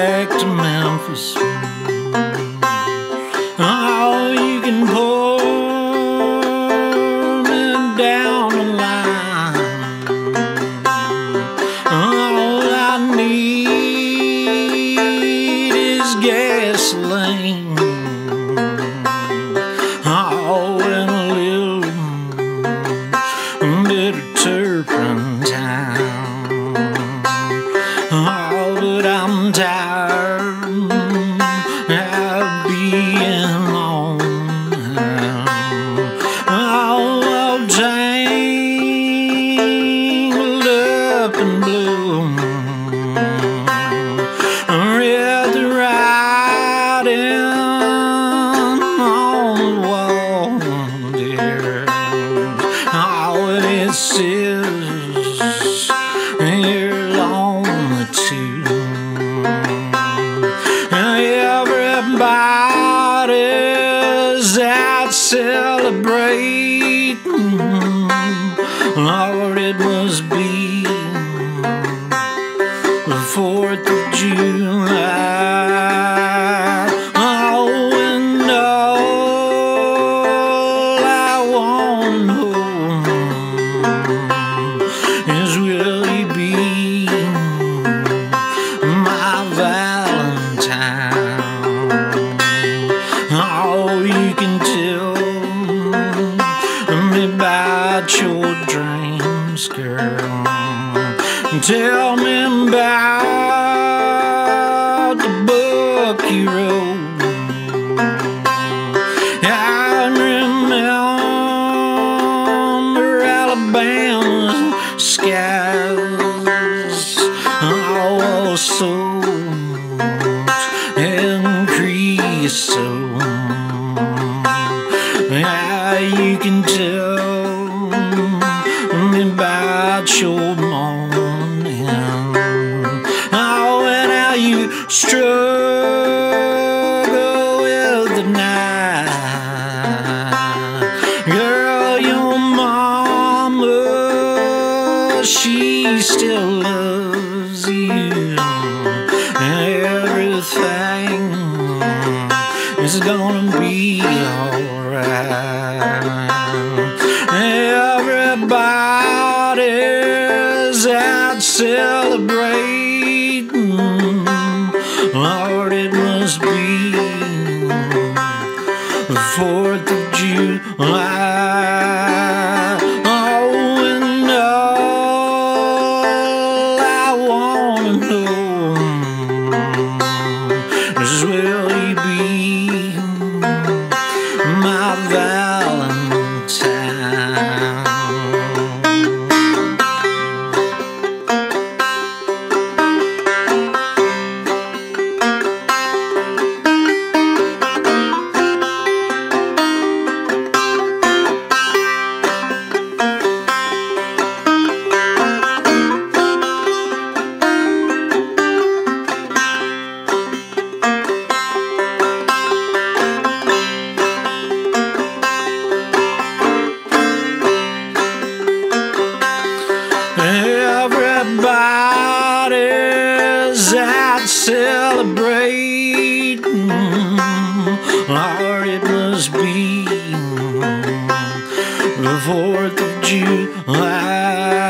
back to Memphis. Celebrating. Mm-hmm. Lord, it must be the Fourth of July. Tell me about the book you wrote. I remember Alabama's skies, all soaked in creosote. Yeah, you can tell me about your morning. Struggle with the night. Girl, your mama, she still loves you. Everything is gonna be the Fourth of July. Oh, and all I wanna know is will be my Valentine? the 4th of July.